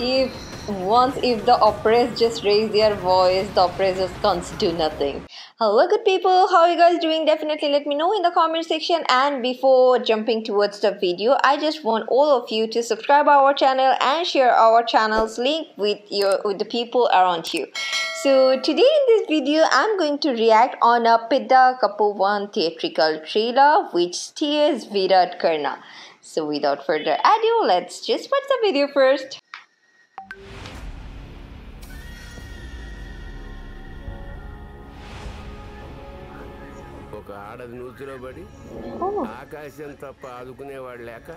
if once if the oppressed just raise their voice the oppressors can't do nothing. Hello good people. How are you guys doing? Definitely let me know in the comment section. And before jumping towards the video i just want all of you to subscribe our channel and share our channel's link with your with the people around you. So today in this video i'm going to react on a Peddha Kapu 1 theatrical trailer which stars Virat Karrna. So without further ado let's just watch the video first ఆడది నూతిలో పడి ఆకాశం తప్ప ఆదుకునేవాడు లేక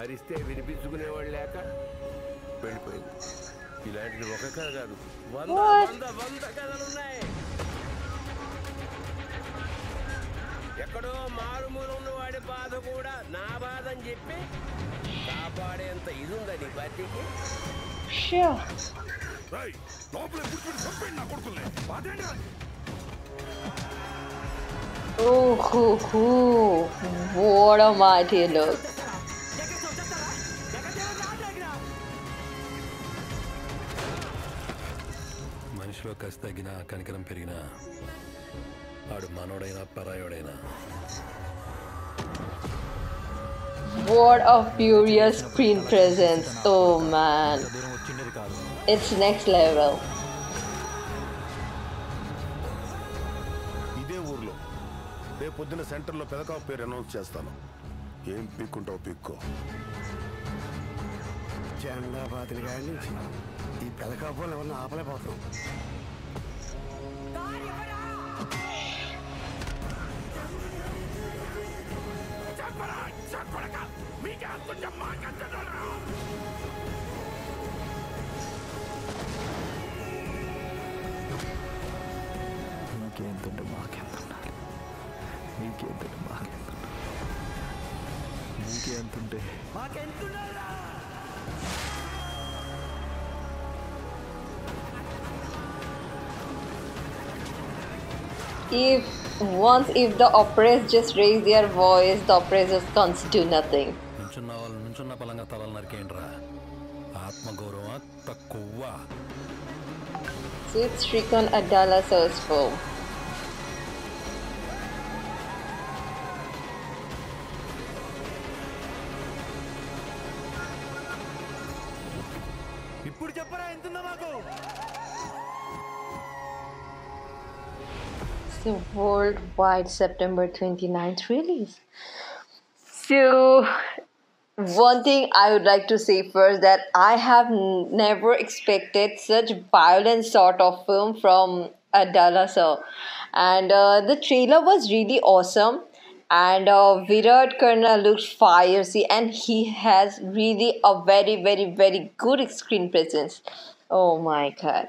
అరిస్తే వినిపించుకునేవాడు లేక వెళ్ళిపోయింది. ఇలాంటిది ఒక కథ కాదు. వంద? వంద వంద కథలున్నాయి ఎక్కడో మారుమూల ఉన్నవాడి బాధ కూడా నా బాధ అని చెప్పి కాపాడేంత ఇది ఉందని బతికి? లోపలే పుట్టుకుని నా రా. Oh, hoo, hoo. what a mighty look. మనిషిలో కసి తగ్గినా కనికరం పెరిగినా ఆడు మనోడైనా పరాయోడైనా What a furious screen presence. Oh man. దూరం వచ్చిండేది కాదు It's next level. రేపు పొద్దున సెంటర్లో పెదకావు పేరు అనౌన్స్ చేస్తాను. ఏం పీక్కుంటావు పీక్కో? జెండా బాతులు కానీ ఈ పెదకాపులు ఎవరిని ఆపలేకపోతున్నాం. నీకేంతుంటే మాకెంతున్నారా If once if the oppressed just raise their voice, the oppressors can't do nothing. So it's Srikanth Addala source for. ఇప్పుడు చెప్పరా మాకు The worldwide September 29th release. So, one thing I would like to say first that I have never expected such violent sort of film from Addala sir, and uh, the trailer was really awesome. And uh, Virat Karrna looks fiery, and he has really a very, very, very good screen presence. Oh my god!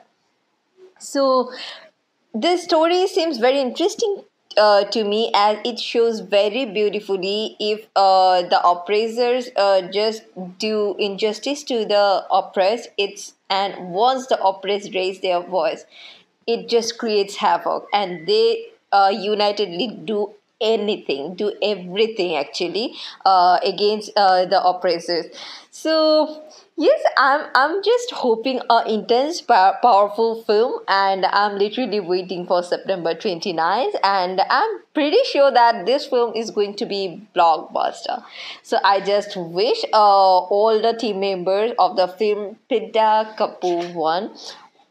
So this story seems very interesting uh, to me as it shows very beautifully if uh, the oppressors uh, just do injustice to the oppressed it's and once the oppressed raise their voice it just creates havoc and they uh, unitedly do anything do everything actually uh, against uh, the oppressors. So yes i'm i'm just hoping a intense pow- powerful film and i'm literally waiting for september 29th and i'm pretty sure that this film is going to be blockbuster. So i just wish uh, all the team members of the film Peddha Kapu one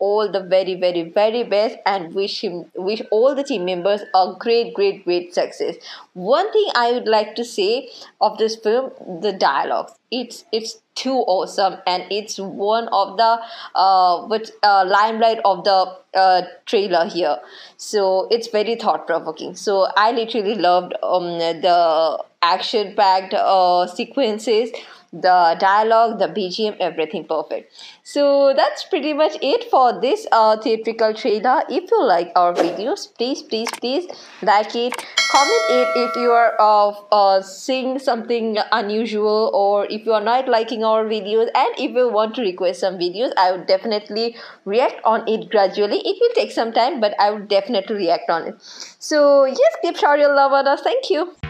all the very very very best and wish him wish all the team members a great great great success. One thing i would like to say of this film the dialogues. It's it's too awesome and it's one of the uh but uh, limelight of the uh, trailer here. So it's very thought provoking so i literally loved um the action packed uh sequences the dialogue, the BGM, everything perfect. So that's pretty much it for this uh, theatrical trailer. If you like our videos, please, please, please like it, comment it if you are uh, uh, seeing something unusual or if you are not liking our videos and if you want to request some videos, I would definitely react on it gradually. It will take some time, but I would definitely react on it. So yes, keep showering your love on us. Thank you.